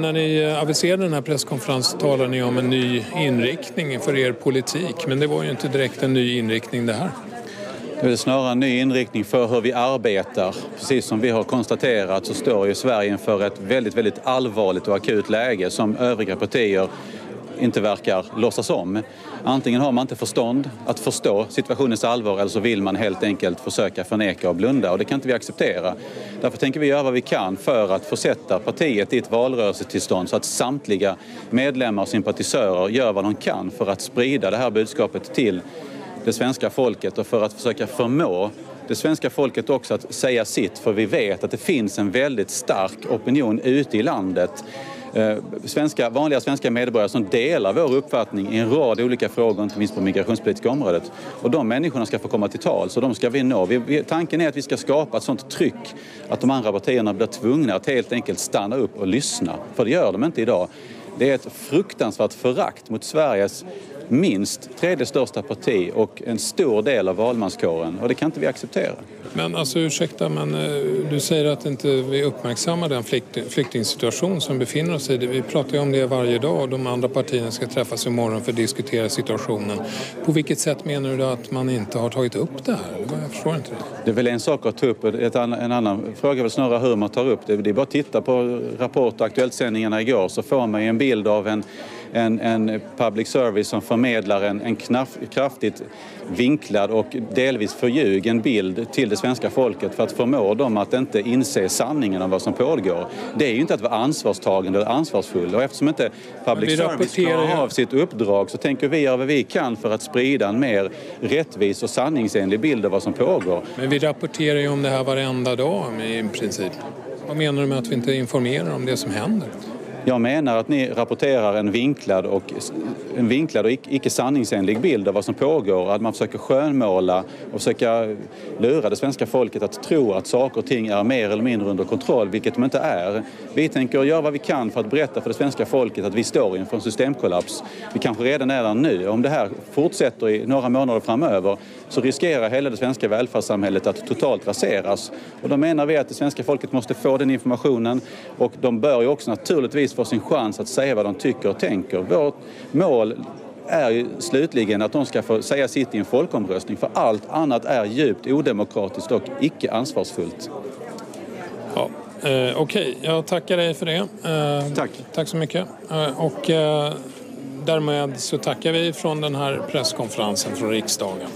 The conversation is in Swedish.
När ni eh, aviserade den här presskonferensen talade ni om en ny inriktning för er politik men det var ju inte direkt en ny inriktning det här. Det är snarare en ny inriktning för hur vi arbetar. Precis som vi har konstaterat så står ju Sverige inför ett väldigt, väldigt allvarligt och akut läge som övriga partier inte verkar låtsas om. Antingen har man inte förstånd att förstå situationens allvar eller så vill man helt enkelt försöka förneka och blunda och det kan inte vi acceptera. Därför tänker vi göra vad vi kan för att försätta partiet i ett valrörelsetillstånd så att samtliga medlemmar och sympatisörer gör vad de kan för att sprida det här budskapet till det svenska folket och för att försöka förmå det svenska folket också att säga sitt för vi vet att det finns en väldigt stark opinion ute i landet Eh, svenska, vanliga svenska medborgare som delar vår uppfattning i en rad olika frågor, inte minst på migrationspolitiska området. Och de människorna ska få komma till tal, så de ska vi nå. Vi, vi, tanken är att vi ska skapa ett sånt tryck att de andra partierna blir tvungna att helt enkelt stanna upp och lyssna. För det gör de inte idag. Det är ett fruktansvärt förakt mot Sveriges minst tredje största parti och en stor del av valmanskåren och det kan inte vi acceptera. Men alltså ursäkta, men eh, du säger att inte vi uppmärksammar den flyktingsituation som befinner oss i. Vi pratar ju om det varje dag och de andra partierna ska träffas imorgon för att diskutera situationen. På vilket sätt menar du att man inte har tagit upp det här? Jag förstår inte det. Det är väl en sak att ta upp, ett en annan fråga är väl snarare hur man tar upp det. Det är bara att titta på Rapport och Aktuellt-sändningarna igår så får man ju en bild av en en, en public service som förmedlar en, en knaff, kraftigt vinklad och delvis förljugen bild till det svenska folket för att förmå dem att inte inse sanningen om vad som pågår. Det är ju inte att vara ansvarstagande eller ansvarsfull och eftersom inte public service klarar av sitt uppdrag så tänker vi göra vad vi kan för att sprida en mer rättvis och sanningsenlig bild av vad som pågår. Men vi rapporterar ju om det här varenda dag i princip. Vad menar du med att vi inte informerar om det som händer? Jag menar att ni rapporterar en vinklad och, en vinklad och icke sanningsenlig bild av vad som pågår. Att man försöker skönmåla och försöka lura det svenska folket att tro att saker och ting är mer eller mindre under kontroll, vilket de inte är. Vi tänker göra vad vi kan för att berätta för det svenska folket att vi står inför en systemkollaps. Vi kanske redan är där nu. Om det här fortsätter i några månader framöver så riskerar hela det svenska välfärdssamhället att totalt raseras. Och då menar vi att det svenska folket måste få den informationen och de bör ju också naturligtvis få sin chans att säga vad de tycker och tänker. Vårt mål är ju slutligen att de ska få säga sitt i en folkomröstning för allt annat är djupt odemokratiskt och icke ansvarsfullt. Ja, eh, Okej, okay. jag tackar dig för det. Eh, Tack. Tack så mycket. Eh, och eh, därmed så tackar vi från den här presskonferensen från riksdagen.